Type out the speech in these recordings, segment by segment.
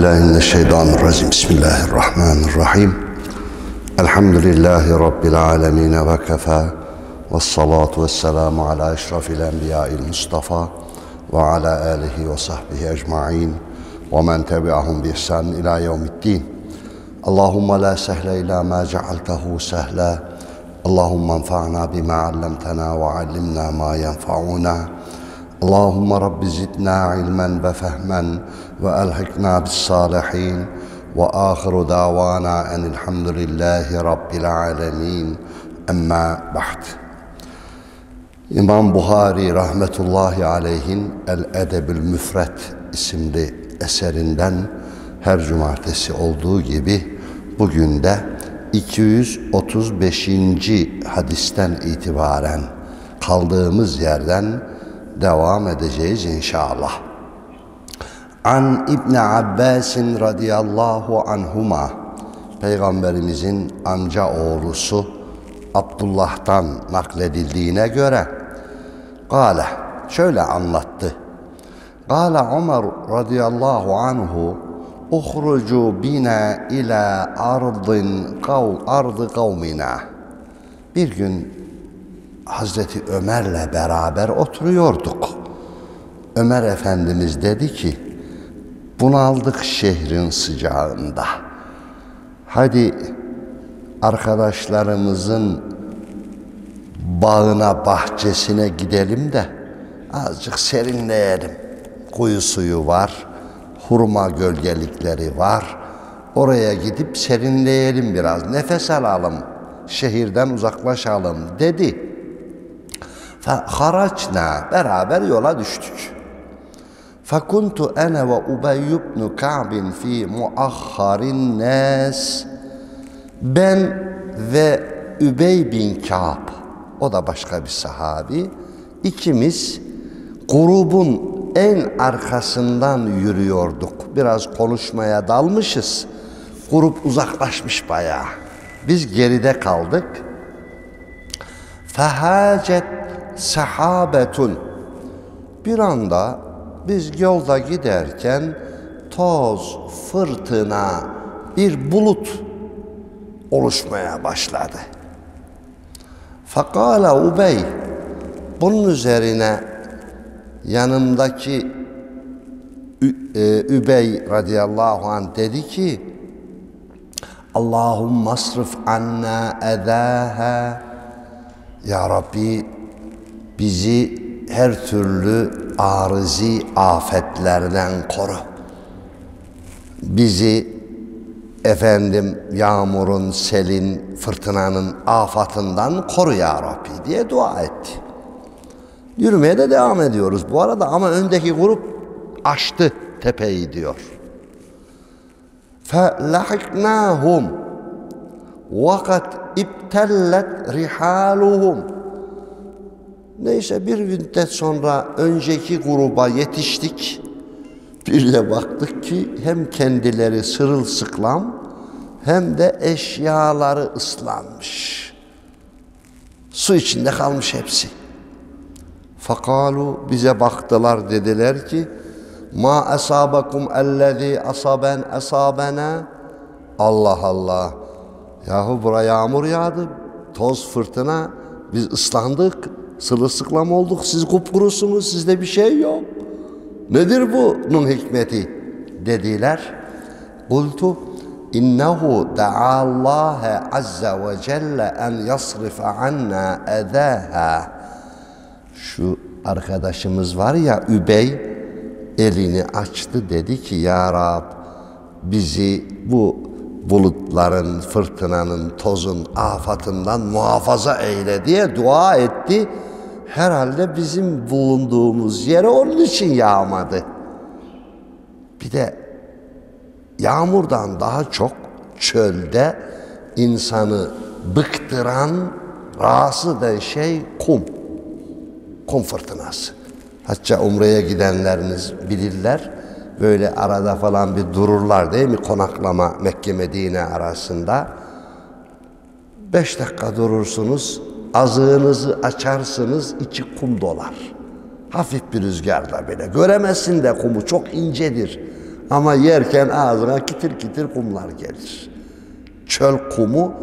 بالله من الشيطان الرجيم. بسم الله الرحمن الرحيم. الحمد لله رب العالمين وكفى والصلاة والسلام على أشرف الأنبياء المصطفى وعلى آله وصحبه أجمعين ومن تبعهم بإحسان إلى يوم الدين. اللهم لا سهل إلا ما جعلته سهلا. اللهم انفعنا بما علمتنا وعلمنا ما ينفعنا. اللهم رب زدنا علما وفهما والحقنا بالصالحين واخر دعوانا ان الحمد لله رب العالمين اما بعد İmam Buhari rahmetullahi aleyhin El Edebül Müfret isimli eserinden her cumartesi olduğu gibi bugün de 235. hadisten itibaren kaldığımız yerden devam edeceğiz inşallah. An İbn Abbas radıyallahu anhuma Peygamberimizin amca oğlusu Abdullah'tan nakledildiğine göre Gale şöyle anlattı. Gale Ömer radıyallahu anhu uhrucu bina ila ardın kav ardı kavmina. Bir gün Hazreti Ömer'le beraber oturuyorduk. Ömer Efendimiz dedi ki, Bunaldık şehrin sıcağında. Hadi arkadaşlarımızın bağına, bahçesine gidelim de azıcık serinleyelim. Kuyu suyu var, hurma gölgelikleri var. Oraya gidip serinleyelim biraz, nefes alalım, şehirden uzaklaşalım dedi. Haraçna beraber yola düştük. Fakuntu ana ve Ubey ibn Ka'b fi muahharin. Ben ve Übey bin Ka'b o da başka bir sahabi. İkimiz grubun en arkasından yürüyorduk. Biraz konuşmaya dalmışız. Grup uzaklaşmış bayağı. Biz geride kaldık. Fehacet sahabetun. Bir anda biz yolda giderken toz, fırtına, bir bulut oluşmaya başladı. Fakala Ubey bunun üzerine yanımdaki e, Übey radıyallahu anh dedi ki Allahum masrif anna edaha Ya Rabbi bizi her türlü arızi afetlerden koru. Bizi efendim yağmurun, selin, fırtınanın afatından koru ya Rabbi diye dua etti. Yürümeye de devam ediyoruz bu arada ama öndeki grup aştı tepeyi diyor. فَلَحِقْنَاهُمْ وَقَدْ اِبْتَلَّتْ رِحَالُهُمْ Neyse bir müddet sonra önceki gruba yetiştik. Bir de baktık ki hem kendileri sırılsıklam hem de eşyaları ıslanmış. Su içinde kalmış hepsi. Fakalu bize baktılar dediler ki ma asabakum ellezî asaben asabena Allah Allah yahu buraya yağmur yağdı toz fırtına biz ıslandık sırılsıklam olduk. Siz kupkurusunuz. Sizde bir şey yok. Nedir bunun hikmeti? Dediler. Kultu innehu da'allâhe azze ve celle en yasrife anna edâhâ. Şu arkadaşımız var ya Übey elini açtı dedi ki ya Rab bizi bu bulutların, fırtınanın, tozun, afatından muhafaza eyle. diye dua etti. Herhalde bizim bulunduğumuz yere onun için yağmadı. Bir de yağmurdan daha çok çölde insanı bıktıran, rahatsız eden şey kum. Kum fırtınası. Hatta umreye gidenleriniz bilirler. Böyle arada falan bir dururlar değil mi? Konaklama Mekke Medine arasında. Beş dakika durursunuz. Azığınızı açarsınız. içi kum dolar. Hafif bir rüzgarla böyle. Göremezsin de kumu çok incedir. Ama yerken ağzına kitir kitir kumlar gelir. Çöl kumu,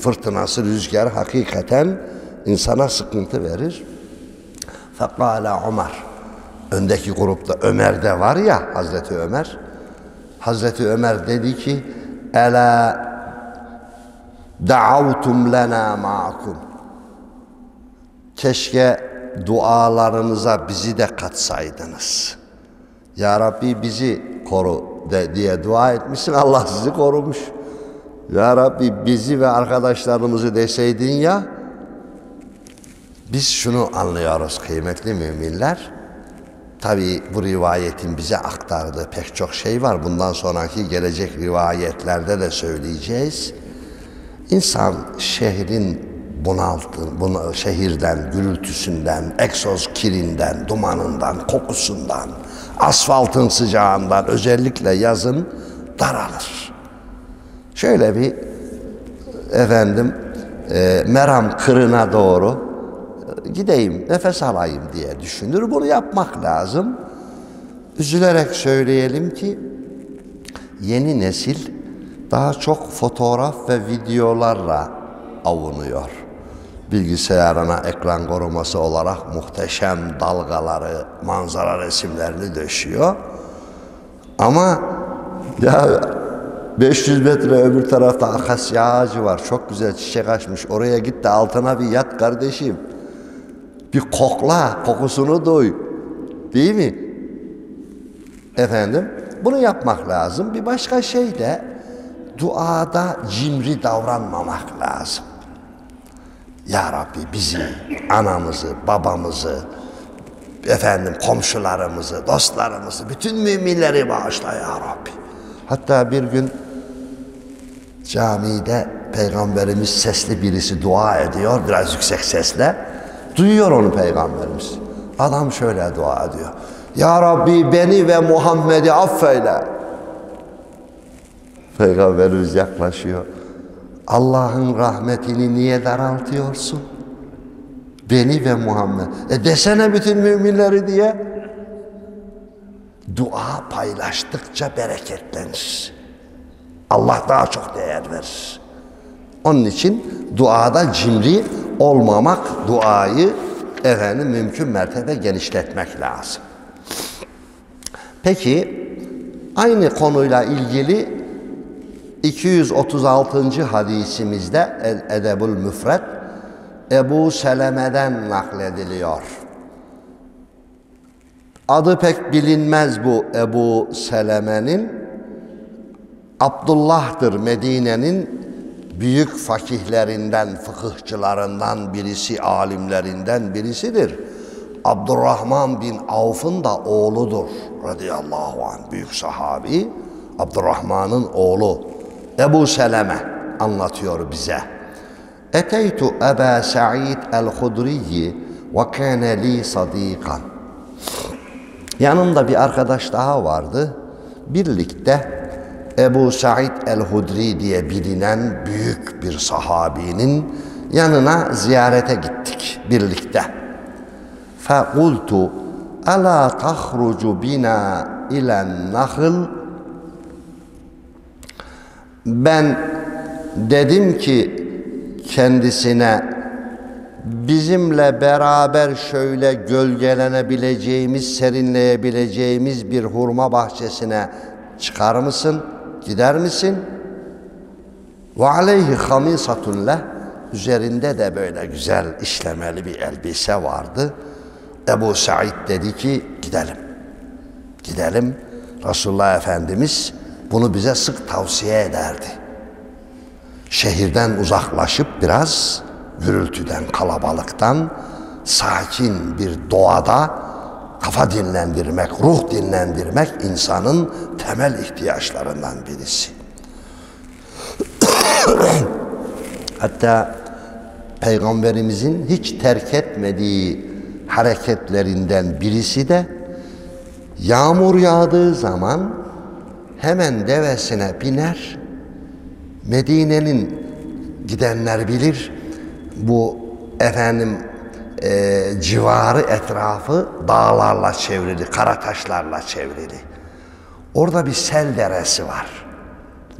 fırtınası, rüzgar hakikaten insana sıkıntı verir. Fekale Ömer. Öndeki grupta Ömer de var ya Hazreti Ömer. Hazreti Ömer dedi ki Ela da'avtum lena ma'akum. Keşke dualarınıza bizi de katsaydınız. Ya Rabbi bizi koru de, diye dua etmişsin. Allah sizi korumuş. Ya Rabbi bizi ve arkadaşlarımızı deseydin ya biz şunu anlıyoruz kıymetli müminler. Tabi bu rivayetin bize aktardığı pek çok şey var. Bundan sonraki gelecek rivayetlerde de söyleyeceğiz. İnsan şehrin bunaltı, bunu, şehirden, gürültüsünden, egzoz kirinden, dumanından, kokusundan, asfaltın sıcağından özellikle yazın daralır. Şöyle bir efendim e, Meram kırına doğru e, gideyim, nefes alayım diye düşünür. Bunu yapmak lazım. Üzülerek söyleyelim ki yeni nesil daha çok fotoğraf ve videolarla avunuyor. Bilgisayarına ekran koruması olarak muhteşem dalgaları, manzara resimlerini döşüyor. Ama ya 500 metre öbür tarafta akasya ağacı var. Çok güzel çiçek açmış. Oraya git de altına bir yat kardeşim. Bir kokla, kokusunu duy. Değil mi? Efendim, bunu yapmak lazım. Bir başka şey de duada cimri davranmamak lazım. Ya Rabbi bizi, anamızı, babamızı, efendim komşularımızı, dostlarımızı, bütün müminleri bağışla ya Rabbi. Hatta bir gün camide peygamberimiz sesli birisi dua ediyor biraz yüksek sesle. Duyuyor onu peygamberimiz. Adam şöyle dua ediyor. Ya Rabbi beni ve Muhammed'i affeyle. Peygamberimiz yaklaşıyor. Allah'ın rahmetini niye daraltıyorsun? Beni ve Muhammed. E desene bütün müminleri diye. Dua paylaştıkça bereketlenir. Allah daha çok değer verir. Onun için duada cimri olmamak, duayı efendim mümkün mertebe genişletmek lazım. Peki aynı konuyla ilgili 236. hadisimizde Edebul Müfred Ebu Seleme'den naklediliyor. Adı pek bilinmez bu Ebu Seleme'nin. Abdullah'tır Medine'nin büyük fakihlerinden, fıkıhçılarından birisi, alimlerinden birisidir. Abdurrahman bin Avf'ın da oğludur radıyallahu anh. Büyük sahabi Abdurrahman'ın oğlu Ebu Seleme anlatıyor bize. Eteytu Eba Sa'id el-Hudriyi ve kâne li sadikan. Yanımda bir arkadaş daha vardı. Birlikte Ebu Sa'id el-Hudri diye bilinen büyük bir sahabinin yanına ziyarete gittik birlikte. Fekultu Ela tahrucu bina ilen nahl ben dedim ki kendisine bizimle beraber şöyle gölgelenebileceğimiz, serinleyebileceğimiz bir hurma bahçesine çıkar mısın? Gider misin? Ve aleyhi hamisatun üzerinde de böyle güzel işlemeli bir elbise vardı. Ebu Said dedi ki gidelim. Gidelim. Resulullah Efendimiz bunu bize sık tavsiye ederdi. Şehirden uzaklaşıp biraz gürültüden, kalabalıktan sakin bir doğada kafa dinlendirmek, ruh dinlendirmek insanın temel ihtiyaçlarından birisi. Hatta Peygamberimizin hiç terk etmediği hareketlerinden birisi de yağmur yağdığı zaman hemen devesine biner. Medine'nin gidenler bilir bu efendim e, civarı etrafı dağlarla çevrili, kara taşlarla çevrili. Orada bir sel deresi var.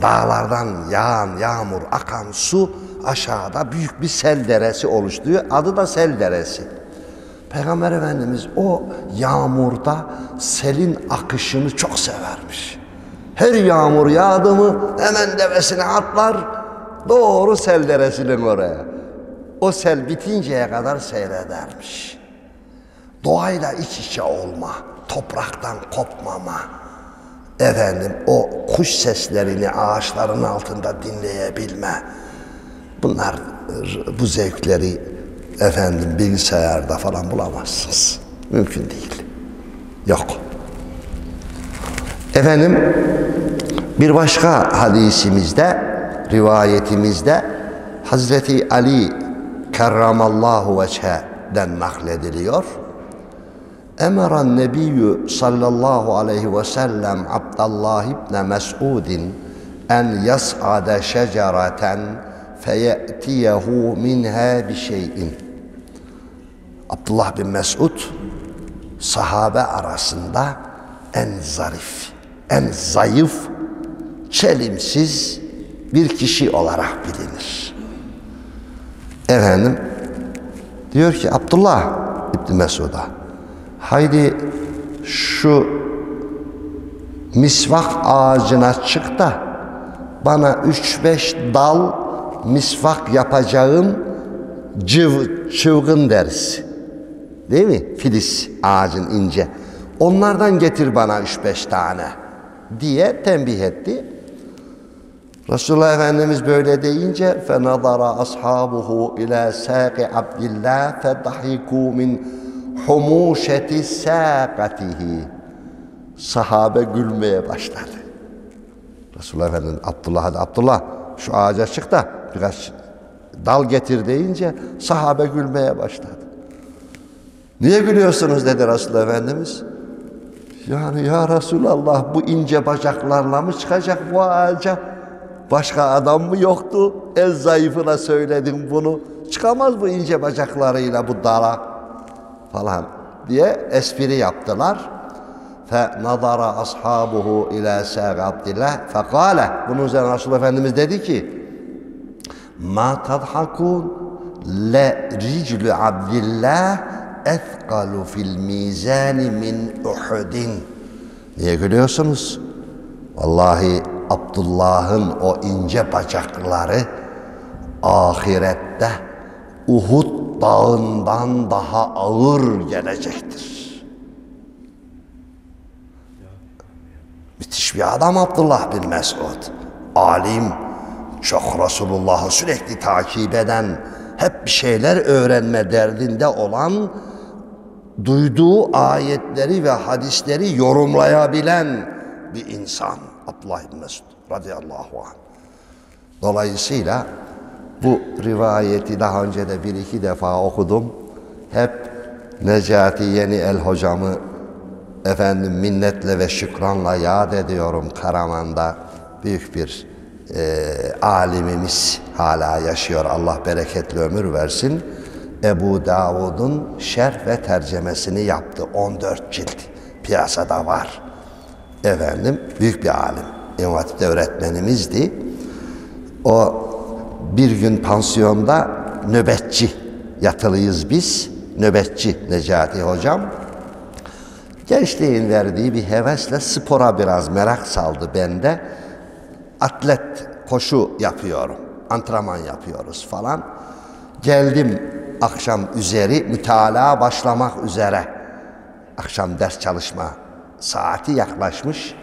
Dağlardan yağan yağmur, akan su aşağıda büyük bir sel deresi oluşturuyor. Adı da sel deresi. Peygamber Efendimiz o yağmurda selin akışını çok severmiş. Her yağmur yağdı mı hemen devesine atlar doğru sel deresinin oraya. O sel bitinceye kadar seyredermiş. Doğayla iç içe olma, topraktan kopmama, efendim o kuş seslerini ağaçların altında dinleyebilme. Bunlar bu zevkleri efendim bilgisayarda falan bulamazsınız. Mümkün değil. Yok. Efendim bir başka hadisimizde, rivayetimizde Hazreti Ali kerramallahu veçheden naklediliyor. Emeren nebiyyü sallallahu aleyhi ve sellem Abdullah ibn Mes'udin en yas'ade şecereten feye'tiyehu minha bi şeyin. Abdullah bin Mes'ud sahabe arasında en zarif, en zayıf, çelimsiz bir kişi olarak bilinir. Efendim diyor ki Abdullah İbni Mesud'a haydi şu misvak ağacına çık da bana üç beş dal misvak yapacağım cıv, çılgın deriz. Değil mi? Filiz ağacın ince. Onlardan getir bana üç beş tane diye tembih etti. Resulullah Efendimiz böyle deyince فَنَظَرَ أَصْحَابُهُ إِلَى سَاقِ عَبْدِ اللّٰهِ فَضَحِكُوا مِنْ حُمُوشَةِ سَاقَتِهِ Sahabe gülmeye başladı. Resulullah Efendimiz Abdullah hadi Abdullah şu ağaca çık da birkaç dal getir deyince sahabe gülmeye başladı. Niye gülüyorsunuz dedi Resulullah Efendimiz. Yani ya Resulallah bu ince bacaklarla mı çıkacak bu ağaca? Başka adam mı yoktu? En zayıfına söyledim bunu. Çıkamaz bu ince bacaklarıyla bu dara falan diye espri yaptılar. Fe nazara ashabuhu ila sâg abdillah fekale. Bunun üzerine Resul Efendimiz dedi ki ma tadhakun le riclu abdillah اَثْقَلُ فِي الْمِيزَانِ مِنْ اُحُدٍ Niye gülüyorsunuz? Vallahi Abdullah'ın o ince bacakları ahirette Uhud dağından daha ağır gelecektir. Müthiş bir adam Abdullah bin Mesud. Alim, çok Resulullah'ı sürekli takip eden, hep bir şeyler öğrenme derdinde olan, duyduğu ayetleri ve hadisleri yorumlayabilen bir insan. Abdullah bin Mesud radıyallahu anh. Dolayısıyla bu rivayeti daha önce de bir iki defa okudum. Hep Necati Yeni El hocamı efendim minnetle ve şükranla yad ediyorum Karaman'da büyük bir e, alimimiz hala yaşıyor. Allah bereketli ömür versin. Ebu Davud'un şerh ve tercemesini yaptı. 14 cilt piyasada var. Efendim büyük bir alim. İmam öğretmenimizdi. O bir gün pansiyonda nöbetçi yatılıyız biz. Nöbetçi Necati hocam. Gençliğin verdiği bir hevesle spora biraz merak saldı bende. Atlet koşu yapıyorum. Antrenman yapıyoruz falan. Geldim akşam üzeri mütalaa başlamak üzere. Akşam ders çalışma saati yaklaşmış.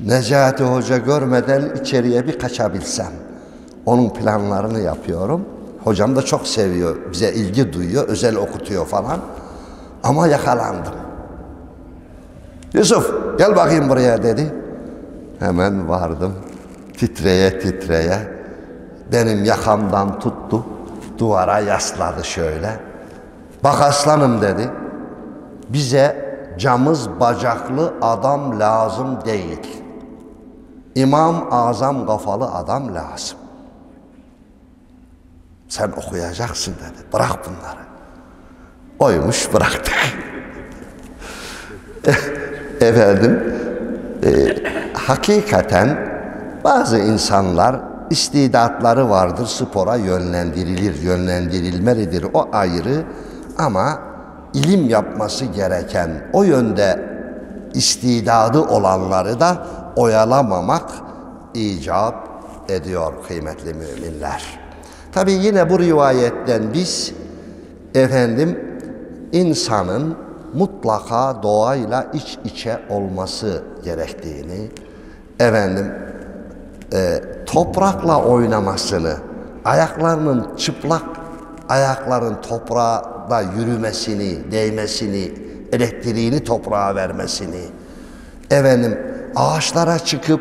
Necati Hoca görmeden içeriye bir kaçabilsem. Onun planlarını yapıyorum. Hocam da çok seviyor, bize ilgi duyuyor, özel okutuyor falan. Ama yakalandım. Yusuf gel bakayım buraya dedi. Hemen vardım. Titreye titreye. Benim yakamdan tuttu. Duvara yasladı şöyle. Bak aslanım dedi. Bize camız bacaklı adam lazım değil. İmam azam kafalı adam lazım. Sen okuyacaksın dedi. Bırak bunları. Oymuş bıraktık. Efendim hakikaten bazı insanlar istidatları vardır spora yönlendirilir, yönlendirilmelidir o ayrı ama ilim yapması gereken o yönde istidadı olanları da oyalamamak icap ediyor kıymetli müminler. Tabi yine bu rivayetten biz efendim insanın mutlaka doğayla iç içe olması gerektiğini, efendim e, toprakla oynamasını, ayaklarının çıplak ayakların toprağa yürümesini, değmesini, elektriğini toprağa vermesini, efendim ağaçlara çıkıp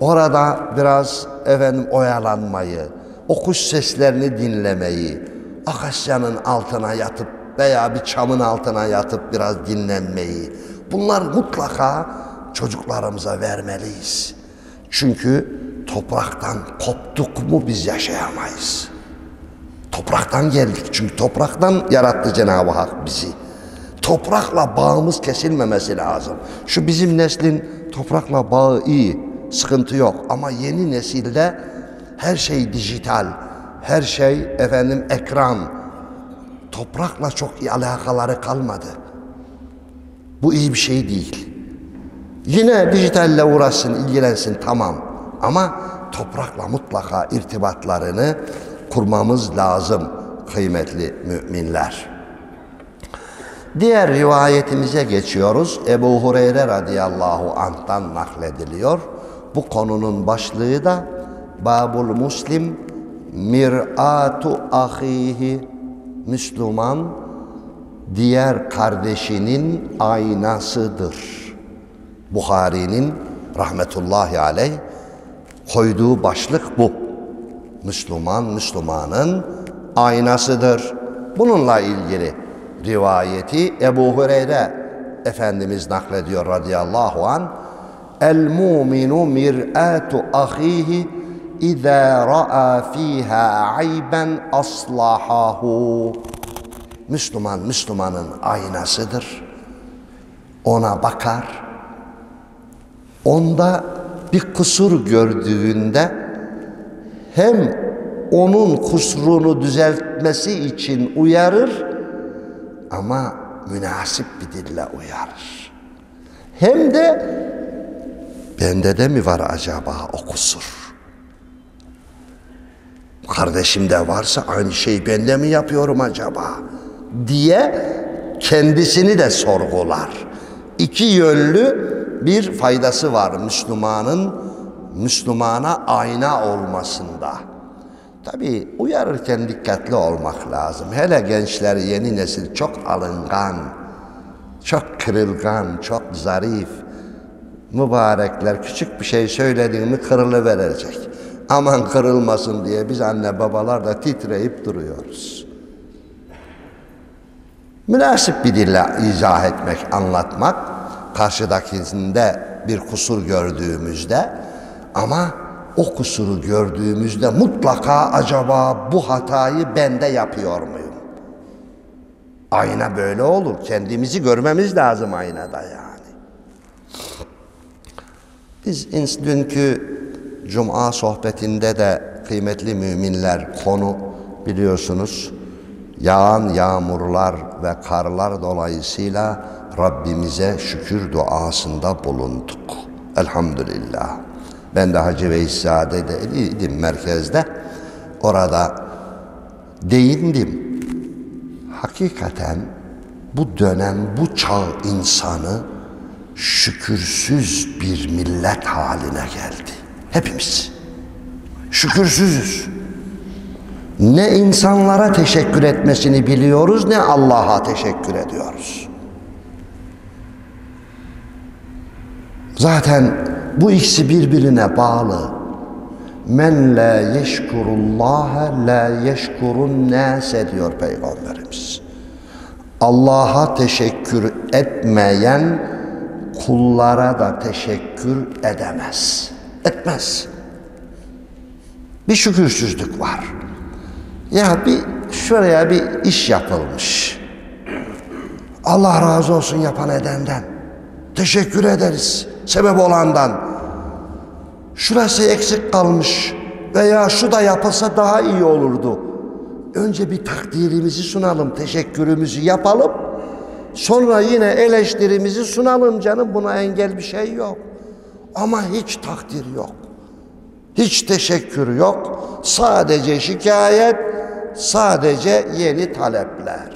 orada biraz efendim oyalanmayı, o kuş seslerini dinlemeyi, akasyanın altına yatıp veya bir çamın altına yatıp biraz dinlenmeyi, bunlar mutlaka çocuklarımıza vermeliyiz. Çünkü topraktan koptuk mu biz yaşayamayız. Topraktan geldik çünkü topraktan yarattı Cenab-ı Hak bizi. Toprakla bağımız kesilmemesi lazım. Şu bizim neslin toprakla bağı iyi, sıkıntı yok. Ama yeni nesilde her şey dijital, her şey efendim ekran. Toprakla çok alakaları kalmadı. Bu iyi bir şey değil. Yine dijitalle uğraşsın, ilgilensin tamam. Ama toprakla mutlaka irtibatlarını kurmamız lazım kıymetli müminler. Diğer rivayetimize geçiyoruz. Ebu Hureyre radıyallahu anh'tan naklediliyor. Bu konunun başlığı da Babul Muslim mir'atu ahihi Müslüman diğer kardeşinin aynasıdır. Buhari'nin rahmetullahi aleyh koyduğu başlık bu. Müslüman Müslümanın aynasıdır. Bununla ilgili rivayeti Ebu Hureyre Efendimiz naklediyor radıyallahu an. El muminu mir'atu ahihi İzâ ra'a fîhâ ayben aslahahu. Müslüman Müslümanın aynasıdır. Ona bakar. Onda bir kusur gördüğünde hem onun kusurunu düzeltmesi için uyarır ama münasip bir dille uyarır. Hem de bende de mi var acaba o kusur? Kardeşimde varsa aynı şey bende mi yapıyorum acaba? diye kendisini de sorgular. İki yönlü bir faydası var Müslümanın Müslümana ayna olmasında. Tabi uyarırken dikkatli olmak lazım. Hele gençler yeni nesil çok alıngan, çok kırılgan, çok zarif. Mübarekler küçük bir şey söylediğimi kırılıverecek. Aman kırılmasın diye biz anne babalar da titreyip duruyoruz. Münasip bir dille izah etmek, anlatmak, karşıdakinde bir kusur gördüğümüzde ama o kusuru gördüğümüzde mutlaka acaba bu hatayı bende yapıyor muyum? Ayna böyle olur. Kendimizi görmemiz lazım aynada yani. Biz dünkü Cuma sohbetinde de kıymetli müminler konu biliyorsunuz yağan yağmurlar ve karlar dolayısıyla Rabbimize şükür duasında bulunduk. Elhamdülillah. Ben de Hacı Veysade'deydim merkezde. Orada değindim. Hakikaten bu dönem, bu çağ insanı şükürsüz bir millet haline geldi. Hepimiz. Şükürsüzüz. Ne insanlara teşekkür etmesini biliyoruz ne Allah'a teşekkür ediyoruz. Zaten bu ikisi birbirine bağlı. Men la yeşkurullaha la yeşkurun nase diyor Peygamberimiz. Allah'a teşekkür etmeyen kullara da teşekkür edemez. Etmez. Bir şükürsüzlük var. Ya bir şuraya bir iş yapılmış. Allah razı olsun yapan edenden. Teşekkür ederiz. Sebep olandan. Şurası eksik kalmış veya şu da yapılsa daha iyi olurdu. Önce bir takdirimizi sunalım, teşekkürümüzü yapalım. Sonra yine eleştirimizi sunalım canım. Buna engel bir şey yok. Ama hiç takdir yok. Hiç teşekkür yok. Sadece şikayet, sadece yeni talepler.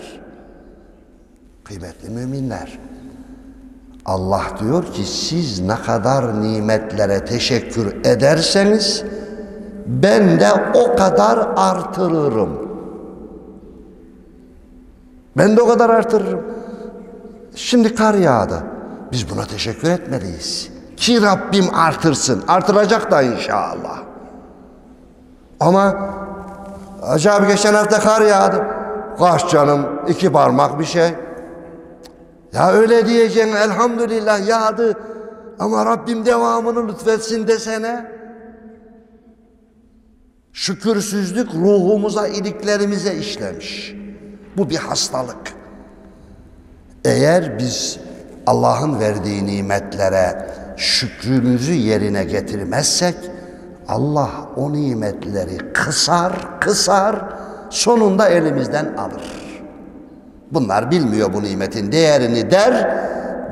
Kıymetli müminler. Allah diyor ki siz ne kadar nimetlere teşekkür ederseniz ben de o kadar artırırım. Ben de o kadar artırırım. Şimdi kar yağdı. Biz buna teşekkür etmeliyiz. Ki Rabbim artırsın. Artıracak da inşallah. Ama acaba geçen hafta kar yağdı. Kaç canım iki parmak bir şey. Ya öyle diyeceksin elhamdülillah yağdı. Ama Rabbim devamını lütfetsin desene. Şükürsüzlük ruhumuza, iliklerimize işlemiş. Bu bir hastalık. Eğer biz Allah'ın verdiği nimetlere şükrümüzü yerine getirmezsek Allah o nimetleri kısar, kısar, sonunda elimizden alır. Bunlar bilmiyor bu nimetin değerini der,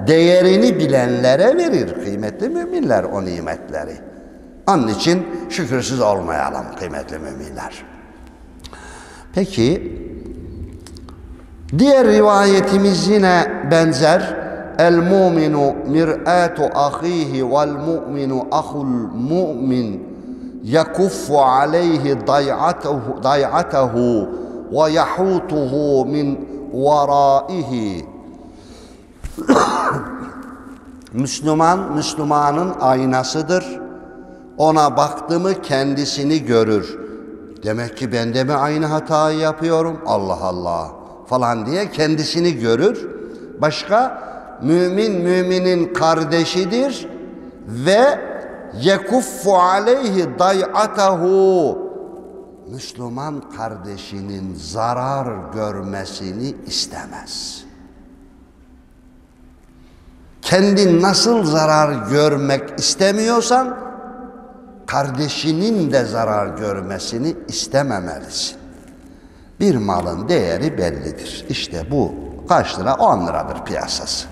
değerini bilenlere verir kıymetli müminler o nimetleri. Onun için şükürsüz olmayalım kıymetli müminler. Peki diğer rivayetimiz yine benzer. El muminu mir'atu ahihi vel mu'minu ahul mu'min yakuffu aleyhi day'atahu, ve yahutuhu min varaihi. Müslüman, Müslümanın aynasıdır. Ona baktı mı kendisini görür. Demek ki ben de mi aynı hatayı yapıyorum? Allah Allah falan diye kendisini görür. Başka mümin müminin kardeşidir ve yekuffu aleyhi day'atahu Müslüman kardeşinin zarar görmesini istemez. Kendin nasıl zarar görmek istemiyorsan kardeşinin de zarar görmesini istememelisin. Bir malın değeri bellidir. İşte bu kaç lira? 10 liradır piyasası.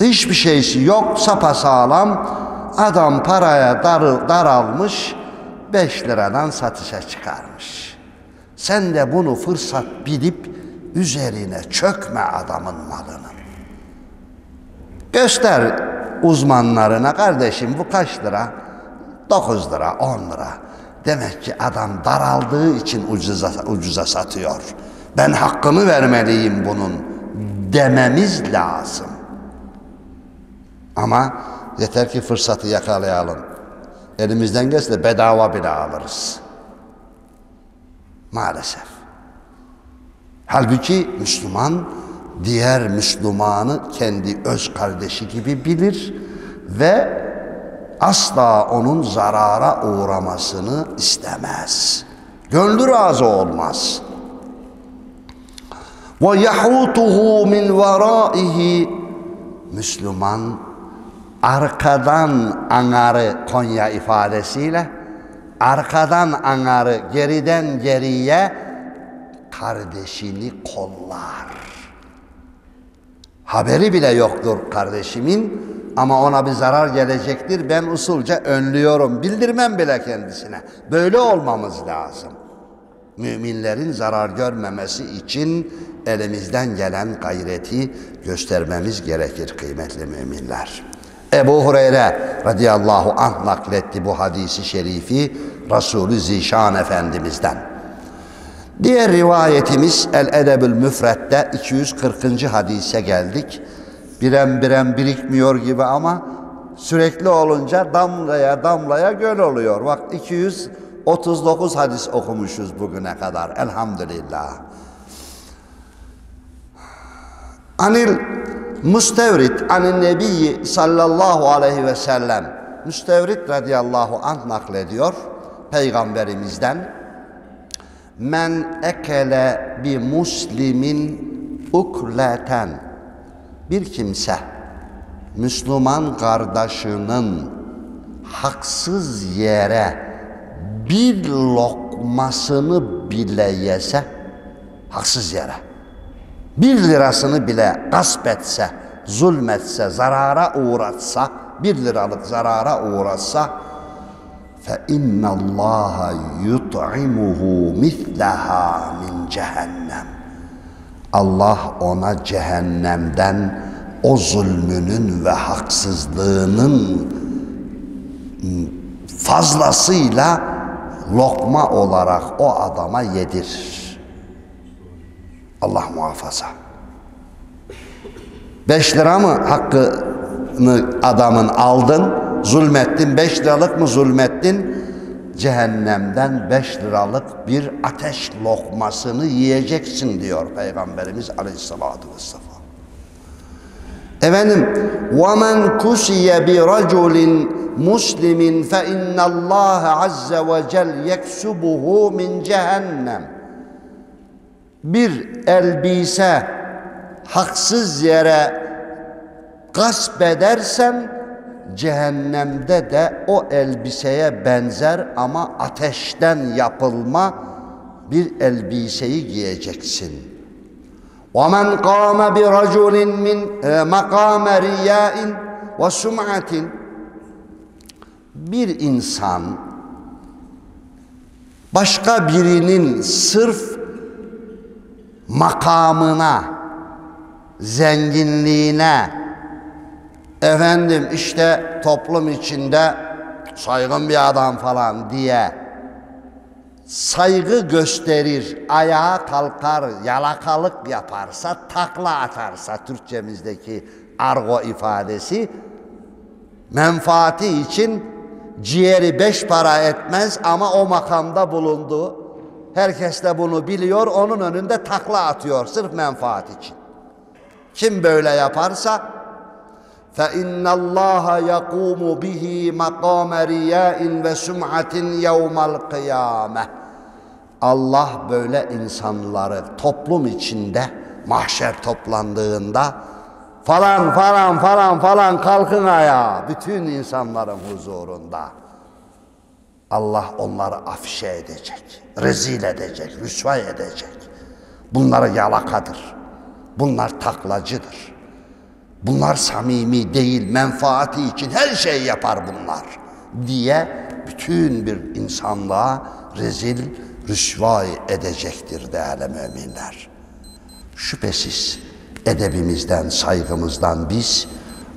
Hiçbir şeysi yok, sapasağlam. Adam paraya dar, daralmış, 5 liradan satışa çıkarmış. Sen de bunu fırsat bilip üzerine çökme adamın malının. Göster uzmanlarına kardeşim bu kaç lira? 9 lira, 10 lira. Demek ki adam daraldığı için ucuza, ucuza satıyor. Ben hakkını vermeliyim bunun dememiz lazım. Ama yeter ki fırsatı yakalayalım. Elimizden gelse de bedava bile alırız. Maalesef. Halbuki Müslüman diğer Müslümanı kendi öz kardeşi gibi bilir ve asla onun zarara uğramasını istemez. Gönlü razı olmaz. Ve yahutuhu min varaihi Müslüman arkadan anarı Konya ifadesiyle arkadan anarı geriden geriye kardeşini kollar. Haberi bile yoktur kardeşimin ama ona bir zarar gelecektir. Ben usulca önlüyorum. Bildirmem bile kendisine. Böyle olmamız lazım. Müminlerin zarar görmemesi için elimizden gelen gayreti göstermemiz gerekir kıymetli müminler. Ebu Hureyre radıyallahu anh nakletti bu hadisi şerifi Resulü Zişan Efendimiz'den. Diğer rivayetimiz El Edebül Müfret'te 240. hadise geldik. Birem birem birikmiyor gibi ama sürekli olunca damlaya damlaya göl oluyor. Bak 239 hadis okumuşuz bugüne kadar elhamdülillah. Anil Müstevrit anin nebiyyi sallallahu aleyhi ve sellem. Müstevrit radıyallahu anh naklediyor peygamberimizden. Men ekele bi muslimin ukleten bir kimse Müslüman kardeşinin haksız yere bir lokmasını bile yese, haksız yere, bir lirasını bile gasp etse, zulmetse, zarara uğratsa, bir liralık zarara uğratsa, فَاِنَّ اللّٰهَ يُطْعِمُهُ مِثْلَهَا مِنْ cehennem. Allah ona cehennemden o zulmünün ve haksızlığının fazlasıyla lokma olarak o adama yedirir. Allah muhafaza. Beş lira mı hakkını adamın aldın, zulmettin, beş liralık mı zulmettin? Cehennemden beş liralık bir ateş lokmasını yiyeceksin diyor Peygamberimiz Aleyhisselatü Vesselam. Efendim, وَمَنْ كُسِيَ بِرَجُلٍ مُسْلِمٍ فَاِنَّ اللّٰهَ عَزَّ وَجَلْ يَكْسُبُهُ مِنْ cehennem. Bir elbise haksız yere gasp edersen cehennemde de o elbiseye benzer ama ateşten yapılma bir elbiseyi giyeceksin. وَمَنْ قَامَ بِرَجُلٍ مِنْ مَقَامَ رِيَاءٍ وَسُمْعَةٍ Bir insan başka birinin sırf makamına, zenginliğine, efendim işte toplum içinde saygın bir adam falan diye saygı gösterir, ayağa kalkar, yalakalık yaparsa, takla atarsa Türkçemizdeki argo ifadesi menfaati için ciğeri beş para etmez ama o makamda bulundu. Herkes de bunu biliyor, onun önünde takla atıyor sırf menfaat için. Kim böyle yaparsa فَاِنَّ اللّٰهَ يَقُومُ بِهِ مَقَامَ رِيَاءٍ وَسُمْعَةٍ يَوْمَ الْقِيَامَةِ Allah böyle insanları toplum içinde mahşer toplandığında falan falan falan falan kalkın ayağa bütün insanların huzurunda. Allah onları afişe edecek, rezil edecek, rüsva edecek. Bunları yalakadır. Bunlar taklacıdır. Bunlar samimi değil, menfaati için her şeyi yapar bunlar diye bütün bir insanlığa rezil, rüsva edecektir değerli müminler. Şüphesiz edebimizden, saygımızdan biz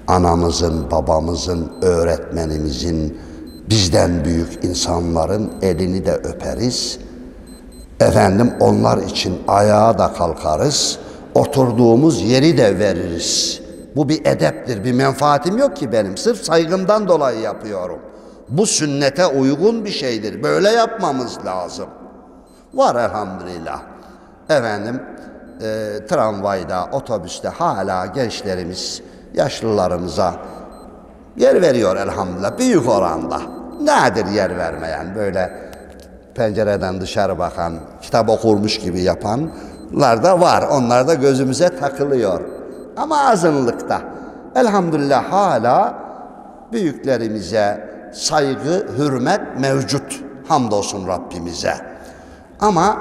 anamızın, babamızın, öğretmenimizin, bizden büyük insanların elini de öperiz. Efendim onlar için ayağa da kalkarız. Oturduğumuz yeri de veririz. Bu bir edeptir, bir menfaatim yok ki benim. Sırf saygımdan dolayı yapıyorum. Bu sünnete uygun bir şeydir. Böyle yapmamız lazım. Var elhamdülillah. Efendim, e, tramvayda, otobüste hala gençlerimiz yaşlılarımıza yer veriyor elhamdülillah büyük oranda. Nedir yer vermeyen böyle pencereden dışarı bakan, kitap okurmuş gibi yapanlar da var. Onlar da gözümüze takılıyor. Ama azınlıkta. Elhamdülillah hala büyüklerimize saygı, hürmet mevcut. Hamdolsun Rabbimize. Ama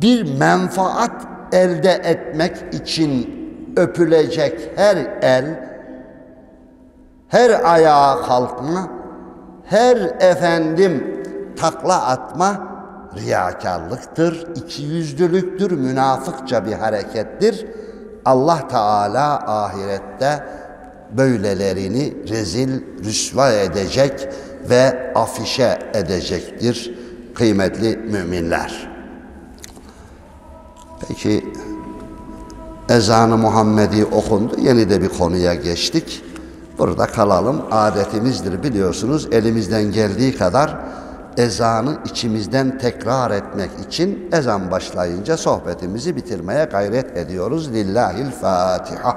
bir menfaat elde etmek için öpülecek her el, her ayağa kalkma, her efendim takla atma riyakarlıktır, ikiyüzlülüktür, münafıkça bir harekettir. Allah Teala ahirette böylelerini rezil, rüsva edecek ve afişe edecektir kıymetli müminler. Peki ezanı Muhammedi okundu. Yeni de bir konuya geçtik. Burada kalalım. Adetimizdir biliyorsunuz. Elimizden geldiği kadar ezanı içimizden tekrar etmek için ezan başlayınca sohbetimizi bitirmeye gayret ediyoruz. Lillahil Fatiha.